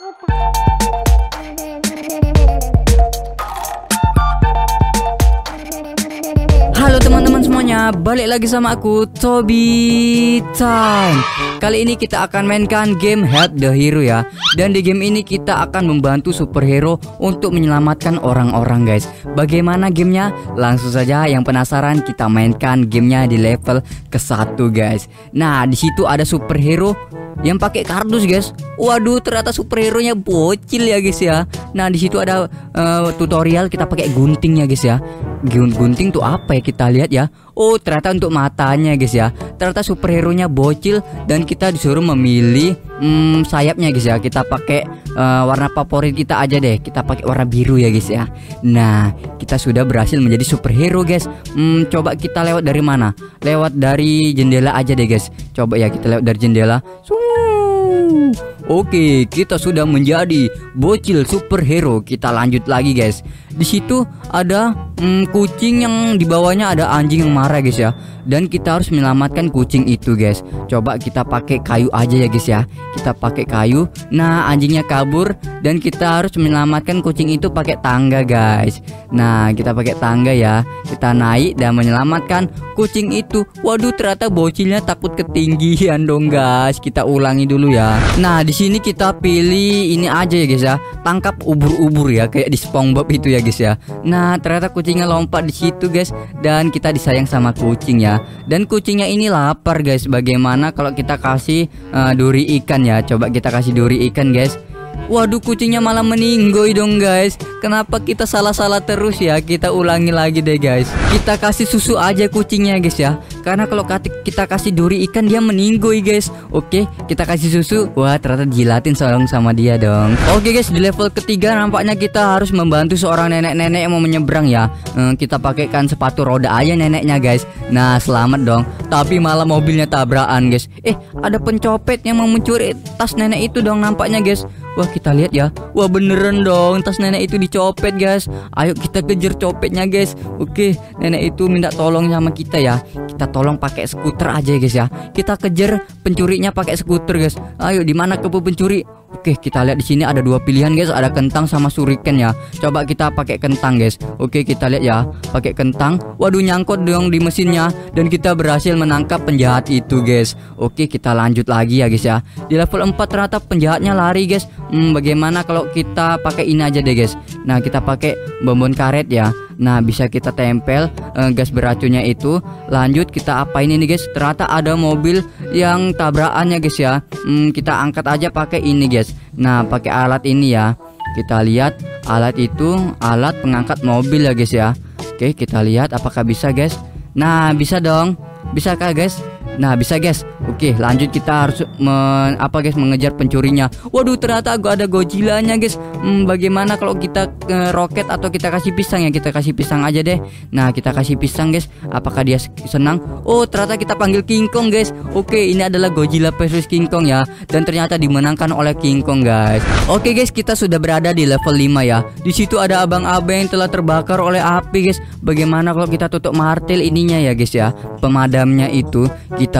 Opa. Balik lagi sama aku Toby Time. Kali ini kita akan mainkan game Help the Hero ya. Dan di game ini kita akan membantu superhero untuk menyelamatkan orang-orang guys. Bagaimana gamenya? Langsung saja yang penasaran kita mainkan gamenya di level ke satu guys. Nah di situ ada superhero yang pakai kardus guys. Waduh, ternyata superhero nya bocil ya guys ya. Nah, di situ ada uh, tutorial kita pakai gunting ya guys ya. Gunting tuh apa ya kita lihat ya. Oh, ternyata untuk matanya guys ya. Ternyata superhero nya bocil dan kita disuruh memilih hmm, sayapnya guys ya. Kita pakai uh, warna favorit kita aja deh. Kita pakai warna biru ya guys ya. Nah, kita sudah berhasil menjadi superhero guys. Hmm, coba kita lewat dari mana? Lewat dari jendela aja deh guys. Coba ya kita lewat dari jendela. Oke, kita sudah menjadi bocil superhero. Kita lanjut lagi, guys. Di situ ada hmm, kucing yang di bawahnya ada anjing yang marah, guys ya. Dan kita harus menyelamatkan kucing itu, guys. Coba kita pakai kayu aja ya, guys ya. Kita pakai kayu. Nah, anjingnya kabur dan kita harus menyelamatkan kucing itu pakai tangga, guys. Nah, kita pakai tangga ya. Kita naik dan menyelamatkan kucing itu. Waduh, ternyata bocilnya takut ketinggian dong, guys. Kita ulangi dulu ya. Nah, di sini kita pilih ini aja ya guys ya. Tangkap ubur-ubur ya kayak di SpongeBob itu ya guys ya. Nah, ternyata kucingnya lompat di situ guys dan kita disayang sama kucing ya. Dan kucingnya ini lapar guys. Bagaimana kalau kita kasih uh, duri ikan ya? Coba kita kasih duri ikan guys. Waduh kucingnya malah meninggoy dong guys. Kenapa kita salah-salah terus ya? Kita ulangi lagi deh guys. Kita kasih susu aja kucingnya guys ya. Karena kalau kita kasih duri ikan dia meninggoy guys. Oke kita kasih susu. Wah ternyata jilatin seorang sama dia dong. Oke guys di level ketiga nampaknya kita harus membantu seorang nenek-nenek yang mau menyeberang ya. Hmm, Kita pakaikan sepatu roda aja neneknya guys. Nah selamat dong. Tapi malah mobilnya tabrakan guys. Eh ada pencopet yang mau mencuri tas nenek itu dong nampaknya guys Wah kita lihat ya. Wah beneran dong. Tas nenek itu dicopet guys. Ayo kita kejar copetnya guys. Oke nenek itu minta tolong sama kita ya. Kita tolong pakai skuter aja guys ya. Kita kejar pencurinya pakai skuter guys. Ayo di mana kepo pencuri Oke, kita lihat di sini ada dua pilihan guys, ada kentang sama suriken ya. Coba kita pakai kentang guys. Oke, kita lihat ya, pakai kentang. Waduh, nyangkut dong di mesinnya dan kita berhasil menangkap penjahat itu guys. Oke, kita lanjut lagi ya guys ya. Di level 4 ternyata penjahatnya lari guys. Hmm, bagaimana kalau kita pakai ini aja deh guys. Nah, kita pakai bonbon karet ya. Nah bisa kita tempel uh, gas beracunnya itu. Lanjut kita apa ini nih guys? Ternyata ada mobil yang tabrakannya guys ya. Hmm, Kita angkat aja pakai ini guys. Nah pakai alat ini ya. Kita lihat alat itu alat pengangkat mobil ya guys ya. Oke kita lihat apakah bisa guys. Nah bisa dong. Bisa kah guys Nah bisa guys. Oke lanjut kita harus men, apa guys mengejar pencurinya. Waduh ternyata gua ada Godzilla-nya guys. Hmm, Bagaimana kalau kita ke roket atau kita kasih pisang ya? Kita kasih pisang aja deh. Nah kita kasih pisang guys. Apakah dia senang? Oh ternyata kita panggil King Kong guys. Oke ini adalah Godzilla versus King Kong ya. Dan ternyata dimenangkan oleh King Kong guys. Oke guys kita sudah berada di level 5 ya. Di situ ada abang-abang yang telah terbakar oleh api guys. Bagaimana kalau kita tutup martil ininya ya guys ya? Pemadamnya itu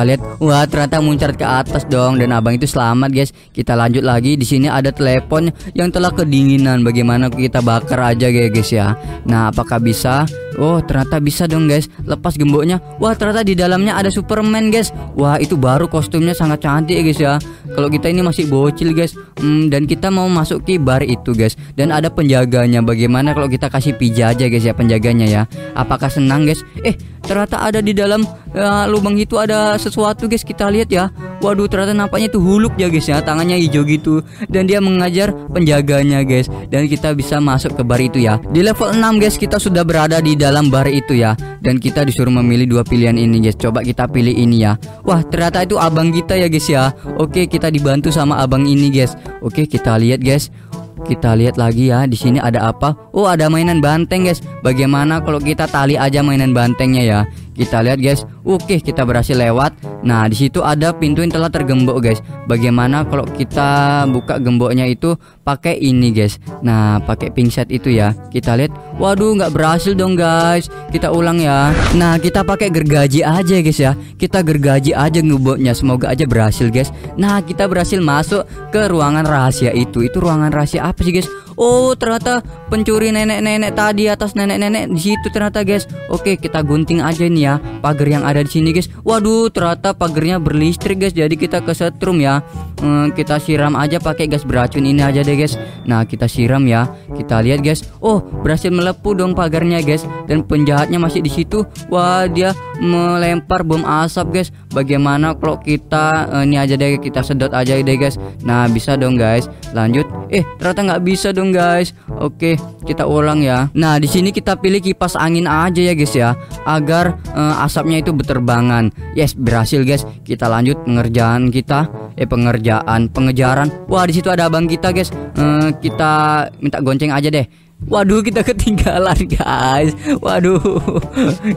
lihat. Wah ternyata muncrat ke atas dong. Dan abang itu selamat guys. Kita lanjut lagi. Di sini ada telepon yang telah kedinginan. Bagaimana kita bakar aja guys ya. Nah apakah bisa? Oh ternyata bisa dong guys. Lepas gemboknya. Wah ternyata di dalamnya ada Superman guys. Wah itu baru kostumnya sangat cantik guys ya. Kalau kita ini masih bocil guys. Hmm, Dan kita mau masuk ke bar itu guys. Dan ada penjaganya. Bagaimana kalau kita kasih pija aja guys ya penjaganya ya. Apakah senang guys? Eh ternyata ada di dalam uh, lubang itu ada sesuatu guys. Kita lihat ya. Waduh ternyata nampaknya itu huluk ya guys ya. Tangannya hijau gitu. Dan dia mengajar penjaganya guys. Dan kita bisa masuk ke bar itu ya. Di level 6 guys kita sudah berada di dalam bar itu ya. Dan kita disuruh memilih dua pilihan ini guys. Coba kita pilih ini ya. Wah ternyata itu abang kita ya guys ya. Oke kita dibantu sama abang ini guys. Oke kita lihat guys kita lihat lagi ya di sini ada apa? Oh ada mainan banteng guys. Bagaimana kalau kita tali aja mainan bantengnya ya Kita lihat guys. Oke, kita berhasil lewat. Nah, di situ ada pintu yang telah tergembok guys. Bagaimana kalau kita buka gemboknya itu pakai ini guys. Nah, pakai pingset itu ya. Kita lihat. Waduh, nggak berhasil dong guys. Kita ulang ya. Nah, kita pakai gergaji aja guys ya. Kita gergaji aja gemboknya. Semoga aja berhasil guys. Nah, kita berhasil masuk ke ruangan rahasia itu. Itu ruangan rahasia apa sih guys? Oh ternyata pencuri nenek-nenek tadi atas nenek-nenek di situ ternyata guys. Oke kita gunting aja nih ya pagar yang ada di sini guys. Waduh ternyata pagarnya berlistrik guys. Jadi kita kesetrum ya. Hmm, kita siram aja pakai gas beracun ini aja deh guys. Nah kita siram ya. Kita lihat guys. Oh berhasil melepuh dong pagarnya guys. Dan penjahatnya masih di situ. Wah dia melempar bom asap guys. Bagaimana kalau kita uh, ini aja deh kita sedot aja deh guys. Nah bisa dong guys. Lanjut. Eh ternyata nggak bisa dong guys. Oke, kita ulang ya. Nah, di sini kita pilih kipas angin aja ya guys ya, agar uh, asapnya itu berterbangan. Yes, berhasil guys. Kita lanjut pengerjaan kita. Eh pengerjaan, pengejaran. Wah, di situ ada abang kita guys. Uh, kita minta gonceng aja deh. Waduh kita ketinggalan guys. Waduh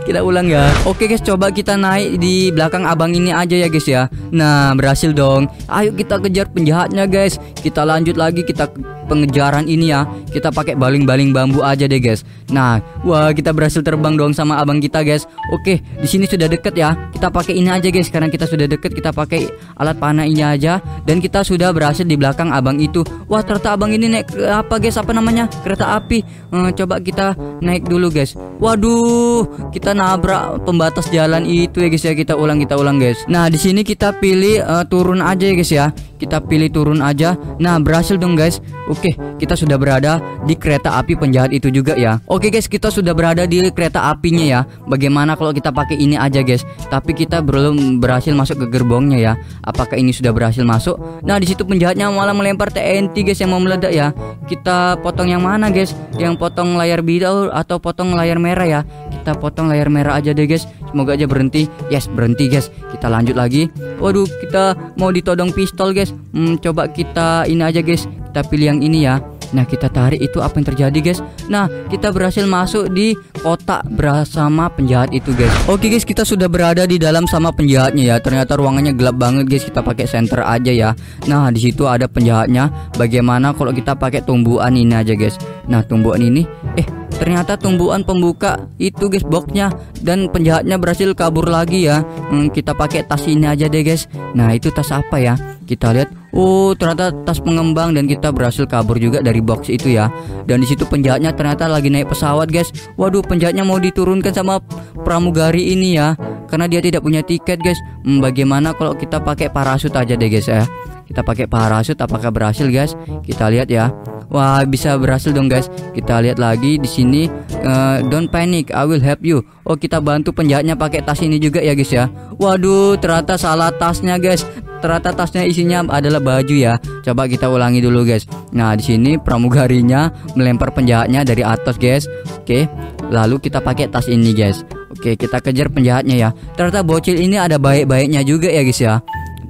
Kita ulang ya. Oke guys coba kita naik di belakang abang ini aja ya guys ya. Nah berhasil dong. Ayo kita kejar penjahatnya guys. Kita lanjut lagi kita pengejaran ini ya. Kita pakai baling-baling bambu aja deh guys. Nah wah kita berhasil terbang dong sama abang kita guys. Oke di sini sudah deket ya. Kita pakai ini aja guys. Karena kita sudah deket kita pakai alat panah ini aja. Dan kita sudah berhasil di belakang abang itu. Wah ternyata abang ini naik apa guys? Apa namanya? Kereta api hmm, coba kita naik dulu guys. Waduh kita nabrak pembatas jalan itu ya guys ya. Kita ulang kita ulang guys. Nah di sini kita pilih uh, turun aja ya guys ya kita pilih turun aja. Nah berhasil dong guys. Oke kita sudah berada di kereta api penjahat itu juga ya. Oke guys kita sudah berada di kereta apinya ya. Bagaimana kalau kita pakai ini aja guys? Tapi kita belum berhasil masuk ke gerbongnya ya. Apakah ini sudah berhasil masuk? Nah di situ penjahatnya malah melempar TNT guys yang mau meledak ya. Kita potong yang mana guys? Yang potong layar biru atau potong layar merah ya? Kita potong layar merah aja deh guys. Semoga aja berhenti. Yes berhenti guys. Kita lanjut lagi. Waduh kita mau ditodong pistol guys hmm, coba kita ini aja guys. Kita pilih yang ini ya. Nah kita tarik itu apa yang terjadi guys? Nah kita berhasil masuk di kotak bersama penjahat itu guys. Oke guys kita sudah berada di dalam sama penjahatnya ya. Ternyata ruangannya gelap banget guys. Kita pakai center aja ya. Nah di situ ada penjahatnya. Bagaimana kalau kita pakai tumbuhan ini aja guys? Nah tumbuhan ini Eh ternyata tumbuhan pembuka itu guys boxnya dan penjahatnya berhasil kabur lagi ya. Hmm, kita pakai tas ini aja deh guys. Nah itu tas apa ya? Kita lihat. Oh ternyata tas pengembang dan kita berhasil kabur juga dari box itu ya. Dan di situ penjahatnya ternyata lagi naik pesawat guys. Waduh penjahatnya mau diturunkan sama pramugari ini ya karena dia tidak punya tiket guys. Hmm, bagaimana kalau kita pakai parasut aja deh guys ya? Kita pakai parasut apakah berhasil guys? Kita lihat ya Wah, bisa berhasil dong guys. Kita lihat lagi di sini uh, don't panic, I will help you. Oh, kita bantu penjahatnya pakai tas ini juga ya guys ya. Waduh, ternyata salah tasnya guys ternyata tasnya isinya adalah baju ya. Coba kita ulangi dulu guys. Nah di sini pramugarinya melempar penjahatnya dari atas guys. Oke, lalu kita pakai tas ini guys. Oke kita kejar penjahatnya ya. Ternyata bocil ini ada baik-baiknya juga ya guys ya.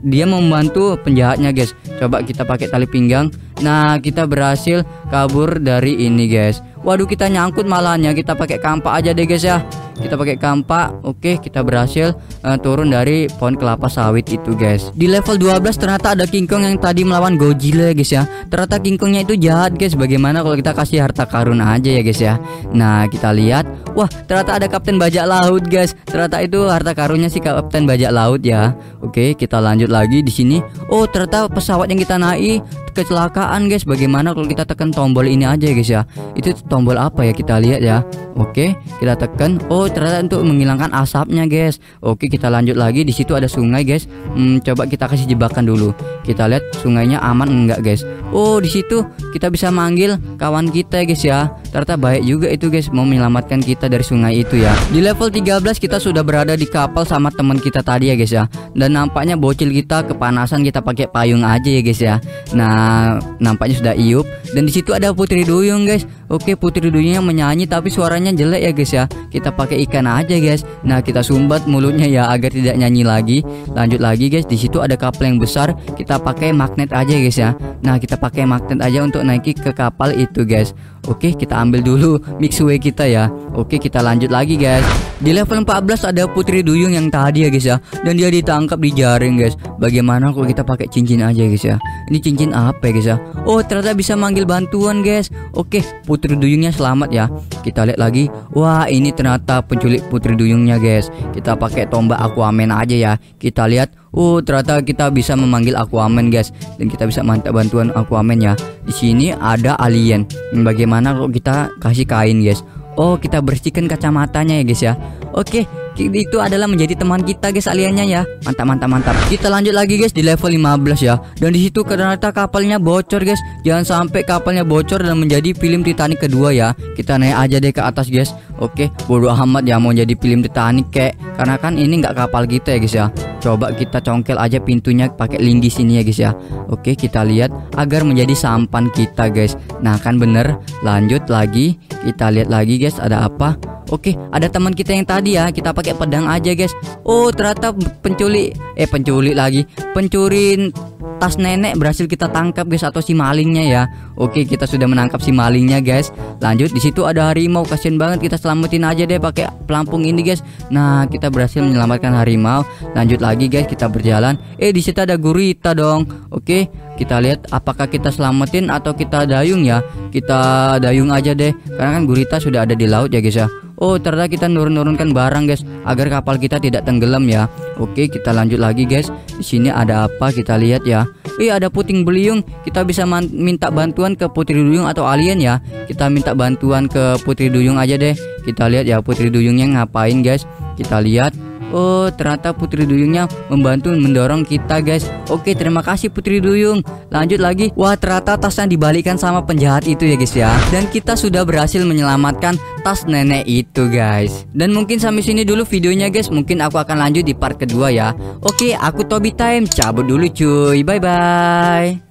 Dia membantu penjahatnya guys. Coba kita pakai tali pinggang. Nah kita berhasil kabur dari ini guys. Waduh kita nyangkut malahnya kita pakai kampak aja deh guys ya kita pakai kampak oke kita berhasil uh, turun dari pohon kelapa sawit itu guys. Di level 12 ternyata ada King Kong yang tadi melawan Godzilla guys ya. Ternyata King Kongnya itu jahat guys. Bagaimana kalau kita kasih harta karun aja ya guys ya? Nah kita lihat. Wah ternyata ada Kapten Bajak Laut guys. Ternyata itu harta karunnya si Kapten Bajak Laut ya. Oke kita lanjut lagi di sini. Oh ternyata pesawat yang kita naik kecelakaan guys. Bagaimana kalau kita tekan tombol ini aja guys ya? Itu tombol apa ya? Kita lihat ya. Oke kita tekan. Oh ternyata untuk menghilangkan asapnya guys. Oke kita lanjut lagi. Di situ ada sungai guys. Hmm, coba kita kasih jebakan dulu. Kita lihat sungainya aman enggak guys? Oh di situ kita bisa manggil kawan kita guys ya. Ternyata baik juga itu guys mau menyelamatkan kita dari sungai itu ya. Di level 13 kita sudah berada di kapal sama teman kita tadi ya guys ya. Dan nampaknya bocil kita kepanasan kita pakai payung aja ya guys ya. Nah nampaknya sudah iup. Dan di situ ada putri duyung guys oke putri duyungnya menyanyi tapi suaranya jelek ya guys ya. Kita pakai ikan aja guys. Nah kita sumbat mulutnya ya agar tidak nyanyi lagi. Lanjut lagi guys. Di situ ada kapal yang besar. Kita pakai magnet aja guys ya. Nah kita pakai magnet aja untuk naiki ke kapal itu guys Oke kita ambil dulu Mixway kita ya. Oke kita lanjut lagi guys. Di level 14 ada Putri Duyung yang tadi ya guys ya. Dan dia ditangkap di jaring guys. Bagaimana kalau kita pakai cincin aja guys ya? Ini cincin apa ya guys ya? Oh ternyata bisa manggil bantuan guys. Oke Putri Duyungnya selamat ya. Kita lihat lagi. Wah ini ternyata penculik Putri Duyungnya guys. Kita pakai tombak Aquaman aja ya. Kita lihat Oh, ternyata kita bisa memanggil Aquaman, guys. Dan kita bisa mantap bantuan Aquaman ya. Di sini ada alien. Bagaimana kalau kita kasih kain, guys? Oh, kita bersihkan kacamatanya ya, guys ya. Oke, itu adalah menjadi teman kita guys aliannya ya. Mantap mantap mantap. Kita lanjut lagi guys di level 15 ya. Dan di situ ternyata kapalnya bocor guys. Jangan sampai kapalnya bocor dan menjadi film Titanic kedua ya. Kita naik aja deh ke atas guys. Oke bodo amat ya mau jadi film Titanic kayak karena kan ini nggak kapal kita ya guys ya. Coba kita congkel aja pintunya pakai link di sini ya guys ya. Oke kita lihat agar menjadi sampan kita guys. Nah kan bener. Lanjut lagi. Kita lihat lagi guys ada apa Oke, ada teman kita yang tadi ya, kita pakai pedang aja, guys. Oh, ternyata penculik eh penculik lagi. Pencuri tas nenek berhasil kita tangkap guys atau si malingnya ya. Oke, kita sudah menangkap si malingnya guys. Lanjut di situ ada harimau. Kasian banget kita selamatin aja deh pakai pelampung ini guys. Nah, kita berhasil menyelamatkan harimau. Lanjut lagi guys, kita berjalan. Eh, di situ ada gurita dong. Oke, kita lihat apakah kita selamatin atau kita dayung ya. Kita dayung aja deh. Karena kan gurita sudah ada di laut ya guys ya. Oh ternyata kita nurun-nurunkan barang guys agar kapal kita tidak tenggelam ya. Oke kita lanjut lagi guys. Di sini ada apa kita lihat ya. Eh ada puting beliung. Kita bisa minta bantuan ke Putri Duyung atau alien ya. Kita minta bantuan ke Putri Duyung aja deh. Kita lihat ya Putri Duyungnya ngapain guys. Kita lihat Oh ternyata Putri Duyungnya membantu mendorong kita guys. Oke terima kasih Putri Duyung. Lanjut lagi. Wah ternyata tasnya dibalikan sama penjahat itu ya guys ya. Dan kita sudah berhasil menyelamatkan tas nenek itu guys. Dan mungkin sampai sini dulu videonya guys. Mungkin aku akan lanjut di part kedua ya. Oke aku Tobi Time. Cabut dulu cuy. Bye bye